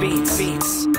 beats. beats.